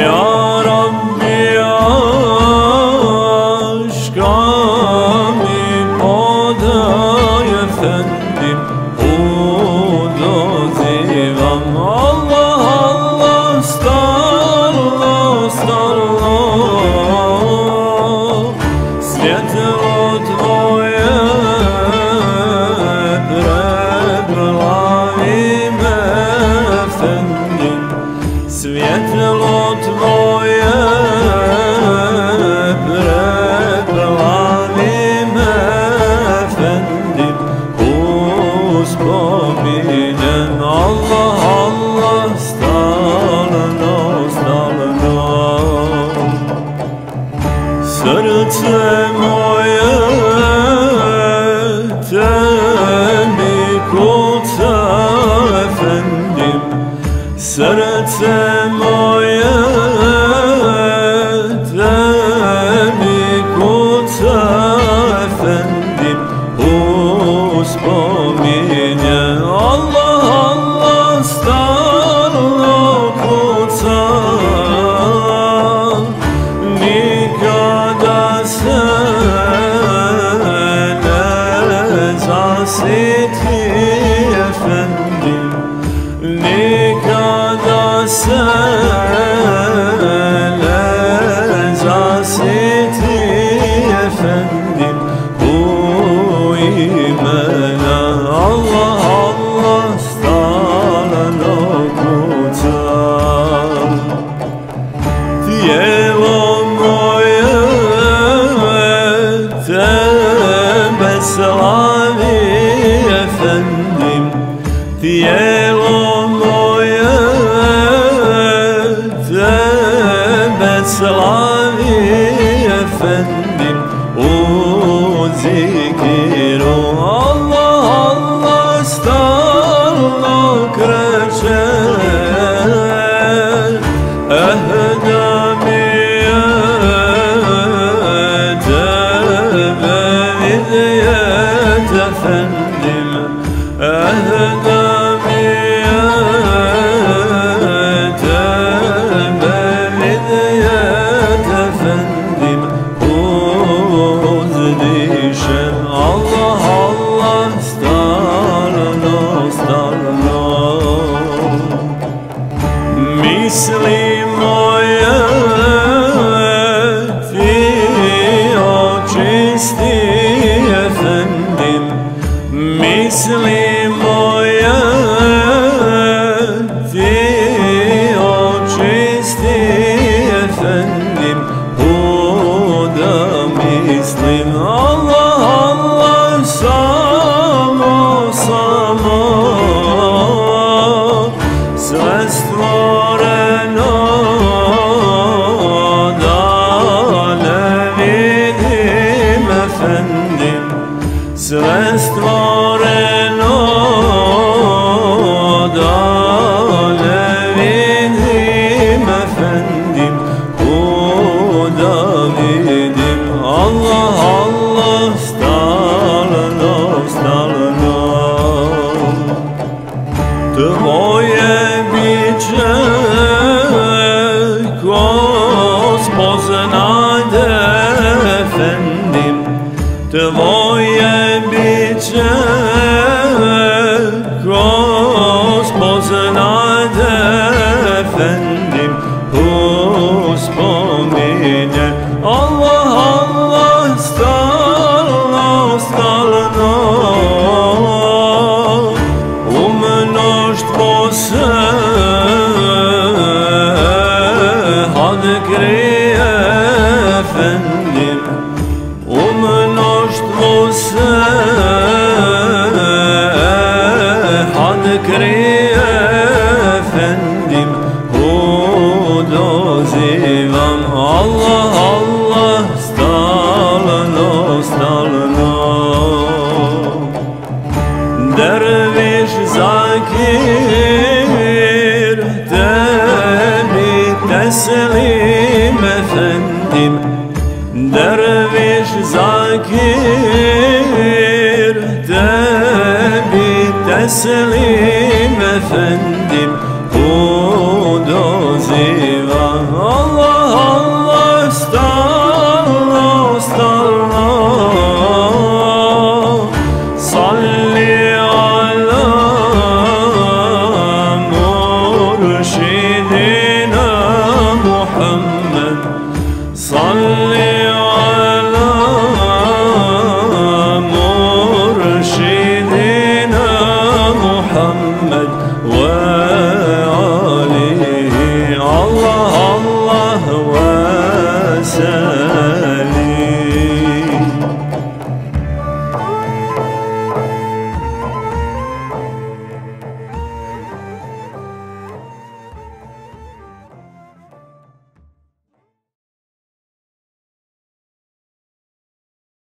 Yeah. Sana Efendim diye o متفنما أهدى Tvoje biće gospodade efendim. Tvoje biće Allah Allah Stalno stalno Derviş zakir Tebi teslim efendim. Derviş zakir Tebi teslim efendim.